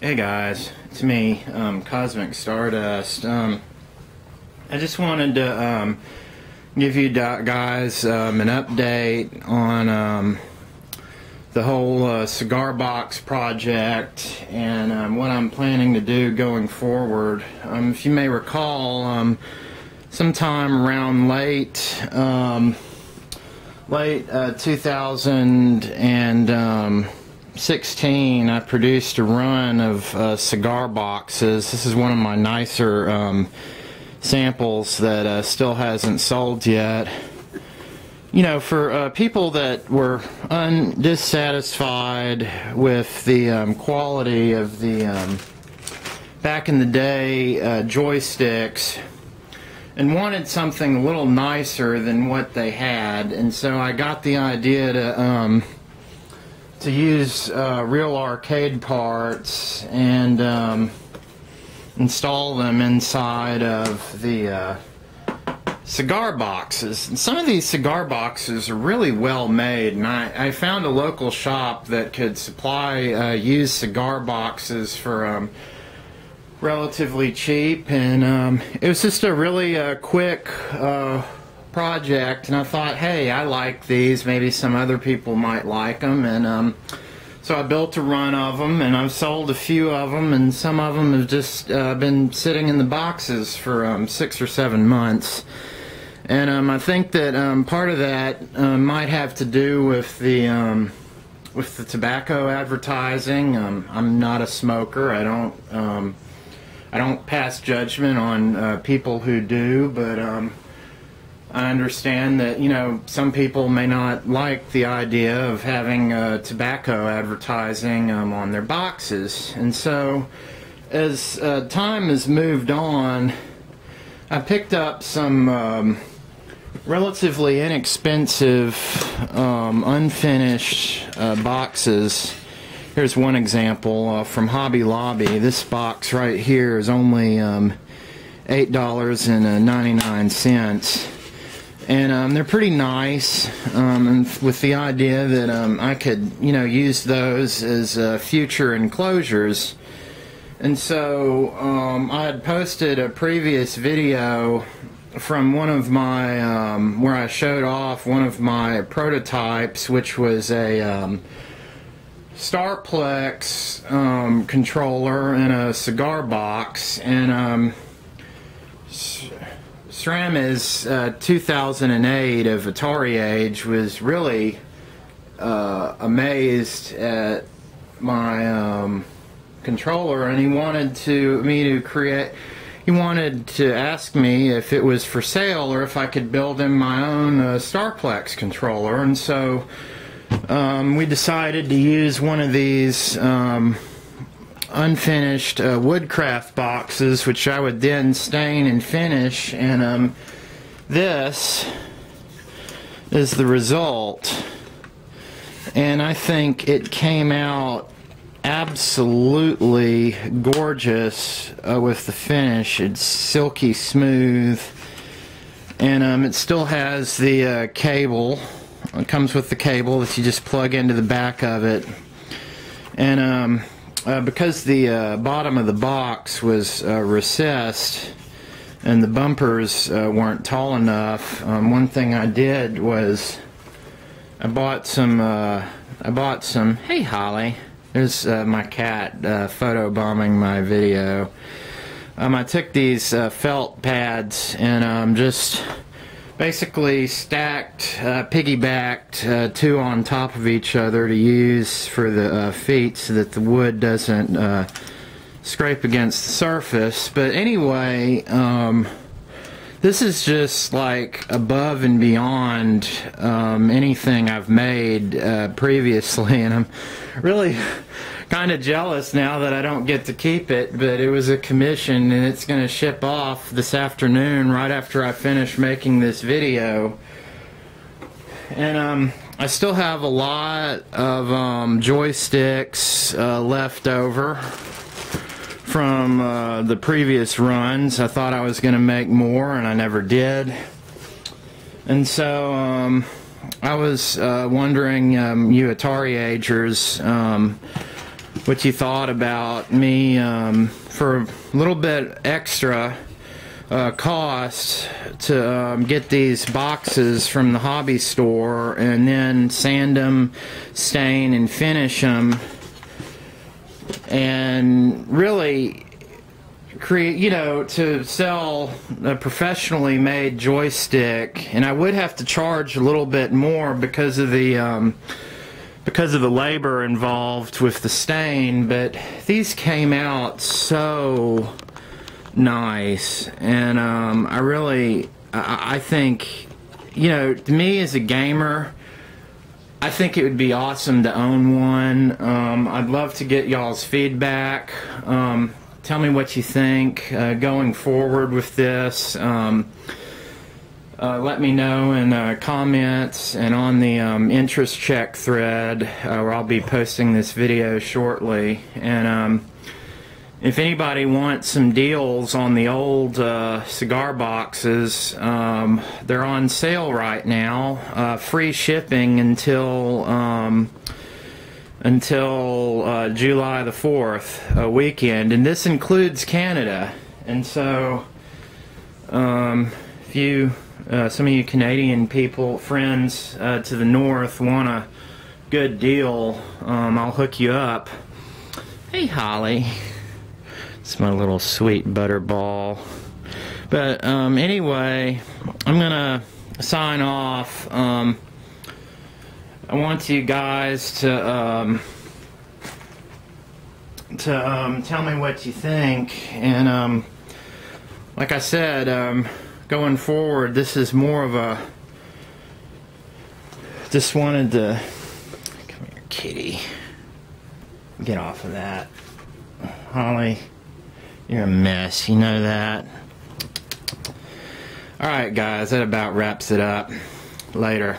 Hey guys, it's me, um, Cosmic Stardust. Um, I just wanted to um, give you guys um, an update on um, the whole uh, cigar box project and um, what I'm planning to do going forward. if you may recall, sometime around late late uh, 2000 and 16, I produced a run of uh, cigar boxes. This is one of my nicer um, samples that uh, still hasn't sold yet. You know, for uh, people that were undissatisfied with the um, quality of the um, back in the day uh, joysticks and wanted something a little nicer than what they had, and so I got the idea to um, to use uh, real arcade parts and um, install them inside of the uh, cigar boxes. And some of these cigar boxes are really well made, and I, I found a local shop that could supply uh, used cigar boxes for um, relatively cheap, and um, it was just a really uh, quick uh, project, and I thought, hey, I like these. Maybe some other people might like them, and um, so I built a run of them, and I've sold a few of them, and some of them have just uh, been sitting in the boxes for um, six or seven months. And um, I think that um, part of that uh, might have to do with the um, with the tobacco advertising. I'm not a smoker. I don't I don't pass judgment on uh, people who do, but I understand that you know some people may not like the idea of having uh, tobacco advertising um, on their boxes, and so as uh, time has moved on, I picked up some um, relatively inexpensive, um, unfinished uh, boxes. Here's one example uh, from Hobby Lobby. This box right here is only um, eight dollars and um, they're pretty nice. Um, and with the idea that um, I could, you know, use those as uh, future enclosures. And so um, I had posted a previous video from one of my um, where I showed off one of my prototypes, which was a um, Starplex controller in a cigar box, and SRAM's uh, 2008 of Atari Age was really uh, amazed at my um, controller, and he wanted to me to create. He wanted to ask me if it was for sale or if I could build him my own uh, Starplex controller, and so um, we decided to use one of these. Um, unfinished uh, woodcraft boxes, which I would then stain and finish. And um, this is the result. And I think it came out absolutely gorgeous uh, with the finish. It's silky smooth. And um, it still has the uh, cable. It comes with the cable that you just plug into the back of it. And um, uh, because the uh, bottom of the box was uh, recessed and the bumpers uh, weren't tall enough, um, one thing I did was I bought some. Uh, I bought some. Hey, Holly. There's uh, my cat photo bombing my video. Um, I took these felt pads and um, just basically stacked, uh, piggybacked uh, two on top of each other to use for the uh, feet so that the wood doesn't uh, scrape against the surface. But anyway, um, this is just like above and beyond um, anything I've made uh, previously, and I'm really kind of jealous now that I don't get to keep it, but it was a commission and it's going to ship off this afternoon right after I finish making this video. And um, I still have a lot of um, joysticks uh, left over from uh, the previous runs. I thought I was going to make more and I never did. And so um, I was uh, wondering, um, you Atari agers, um, what you thought about me um, for a little bit extra uh, cost to um, get these boxes from the hobby store and then sand them, stain, and finish them. And really create, you know, to sell a professionally made joystick, and I would have to charge a little bit more because of the um, because of the labor involved with the stain. But these came out so nice, and um, I really, I, I think, you know, to me as a gamer. I think it would be awesome to own one. Um, I'd love to get y'all's feedback. Um, tell me what you think uh, going forward with this. Um, uh, let me know in uh, comments and on the um, interest check thread uh, where I'll be posting this video shortly. And um, if anybody wants some deals on the old uh, cigar boxes, um, they're on sale right now. Uh, free shipping until um, until July the 4th uh, weekend, and this includes Canada. And so, um, if you, uh, some of you Canadian people, friends uh, to the north, want a good deal, um, I'll hook you up. Hey, Holly. It's my little sweet butterball. But um, anyway, I'm going to sign off. Um, I want you guys to um, to um, tell me what you think, and um, like I said, going forward, this is more of a. Just wanted to come here, kitty. Get off of that, Holly. You're a mess. You know that. All right, guys. That about wraps it up. Later.